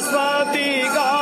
Saraswati Ga.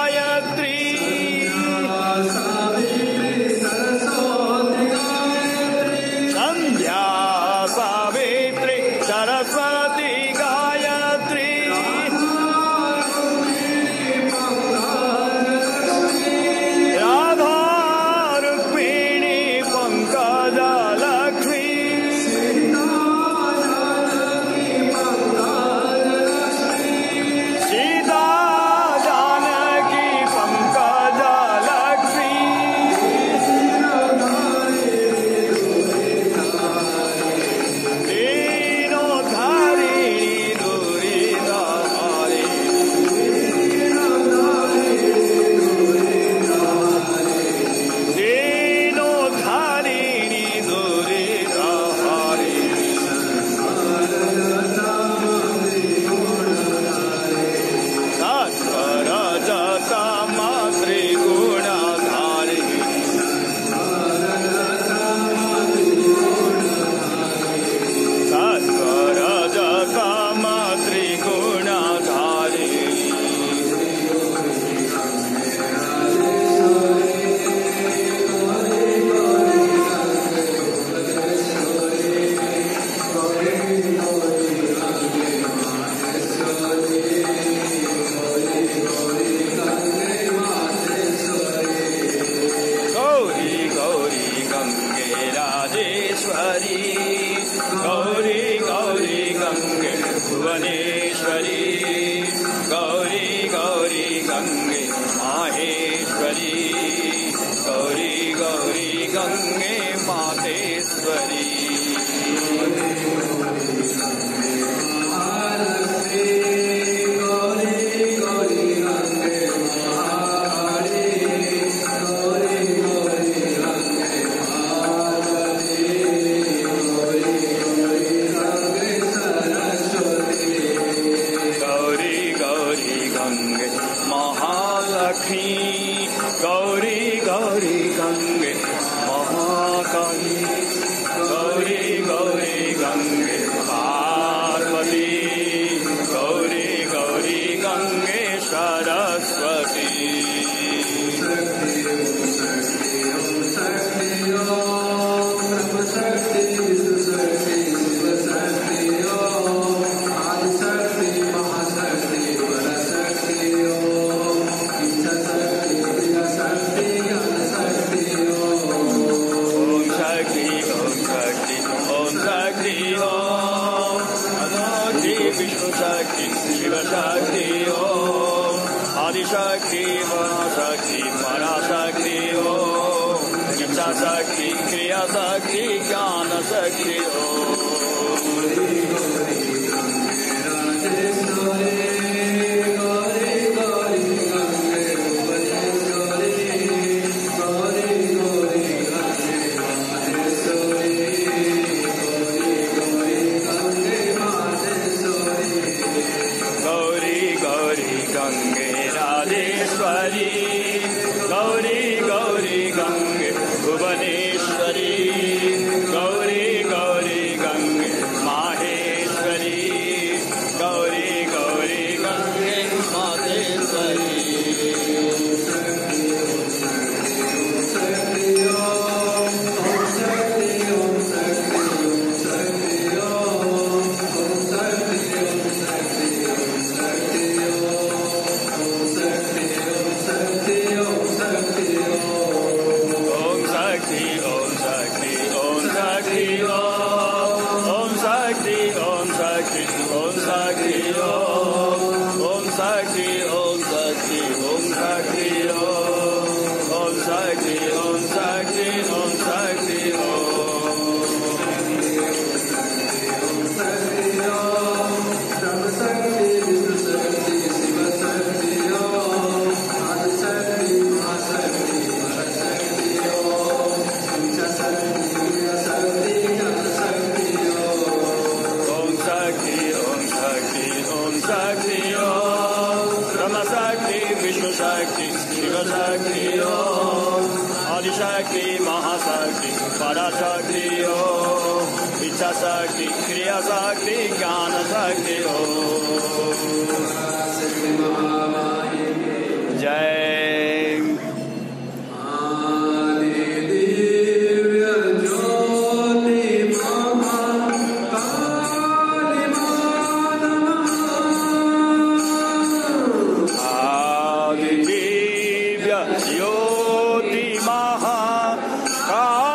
Amen. Lakshmi Gauri Gauri गङ्गे महाकाल सखि ज्ञान सखि ओ unser Kind, unser Kind. Shakti, Shiva Shakti Om, oh. Adi Shakti, Mahasakti, Para Shakti Om, oh. Icha Shakti, Kriya Shakti, Gyana Shakti Om. Oh. ज्योतिमहा का